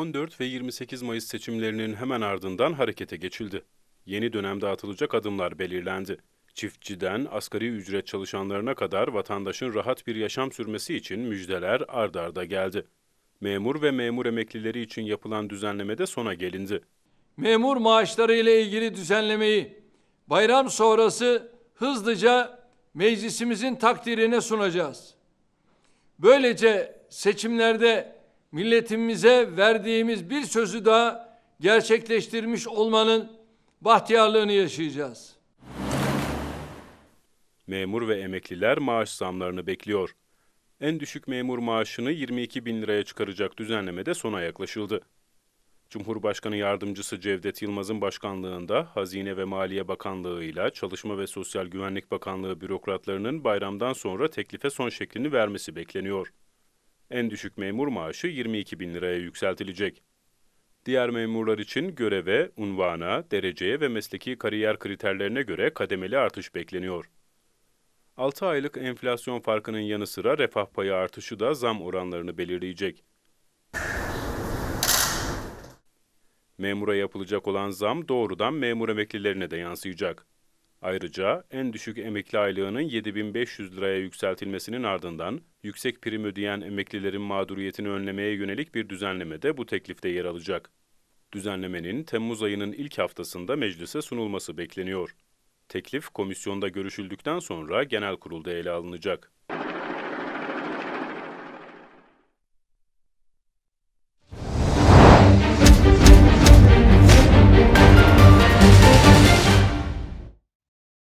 14 ve 28 Mayıs seçimlerinin hemen ardından harekete geçildi. Yeni dönemde atılacak adımlar belirlendi. Çiftçiden asgari ücret çalışanlarına kadar vatandaşın rahat bir yaşam sürmesi için müjdeler ard arda geldi. Memur ve memur emeklileri için yapılan düzenlemede sona gelindi. memur maaşları ile ilgili düzenlemeyi bayram sonrası hızlıca meclisimizin takdirine sunacağız. Böylece seçimlerde milletimize verdiğimiz bir sözü daha gerçekleştirmiş olmanın bahtiyarlığını yaşayacağız. Memur ve emekliler maaş zamlarını bekliyor. En düşük memur maaşını 22 bin liraya çıkaracak düzenlemede sona yaklaşıldı. Cumhurbaşkanı Yardımcısı Cevdet Yılmaz'ın başkanlığında Hazine ve Maliye Bakanlığı ile Çalışma ve Sosyal Güvenlik Bakanlığı bürokratlarının bayramdan sonra teklife son şeklini vermesi bekleniyor. En düşük memur maaşı 22 bin liraya yükseltilecek. Diğer memurlar için göreve, unvana, dereceye ve mesleki kariyer kriterlerine göre kademeli artış bekleniyor. 6 aylık enflasyon farkının yanı sıra refah payı artışı da zam oranlarını belirleyecek. Memura yapılacak olan zam doğrudan memur emeklilerine de yansıyacak. Ayrıca en düşük emekli aylığının 7500 liraya yükseltilmesinin ardından yüksek prim ödeyen emeklilerin mağduriyetini önlemeye yönelik bir düzenleme de bu teklifte yer alacak. Düzenlemenin Temmuz ayının ilk haftasında meclise sunulması bekleniyor. Teklif komisyonda görüşüldükten sonra genel kurulda ele alınacak.